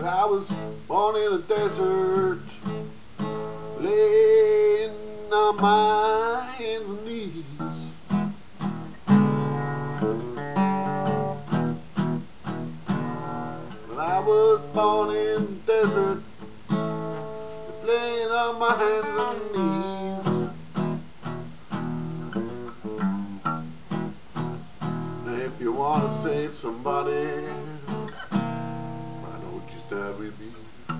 But I was born in a desert, laying on my hands and knees. But I was born in the desert, laying on my hands and knees. Now if you want to save somebody, Uh, why